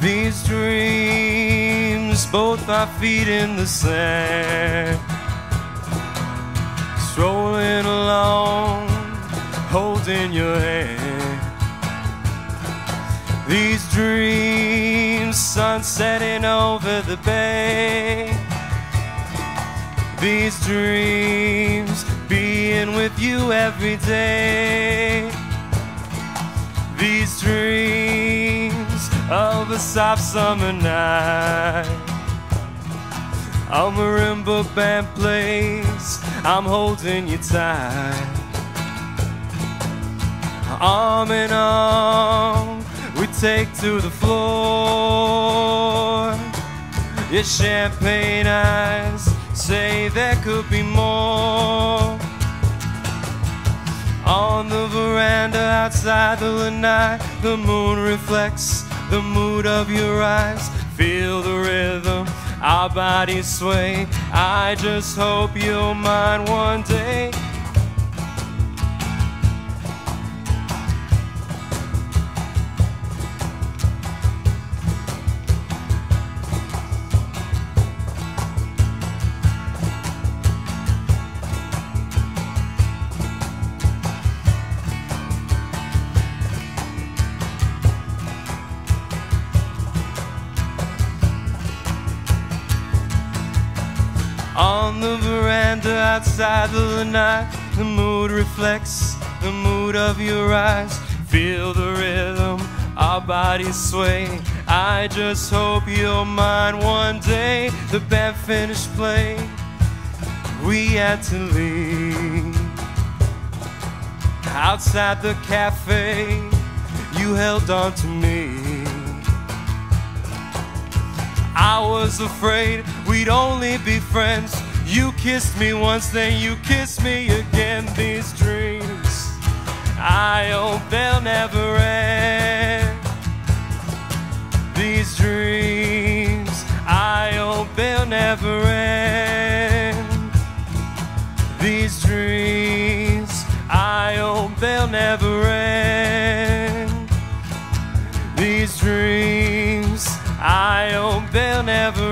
These dreams, both our feet in the sand, strolling along, holding your hand. These dreams, sun setting over the bay. These dreams, being with you every day. Soft summer night. Our marimba band plays, I'm holding you tight. Arm in arm, we take to the floor. Your champagne eyes say there could be more. On the veranda outside the lanai, the moon reflects the mood of your eyes. Feel the rhythm, our bodies sway. I just hope you'll mind one day. On the veranda outside the night, the mood reflects the mood of your eyes. Feel the rhythm, our bodies sway. I just hope you'll mind one day. The band finished playing, we had to leave. Outside the cafe, you held on to me. was afraid we'd only be friends. You kissed me once, then you kissed me again. These dreams, I hope they'll never end. These dreams, I hope they'll never end. These dreams, I hope they'll never end. These dreams, I never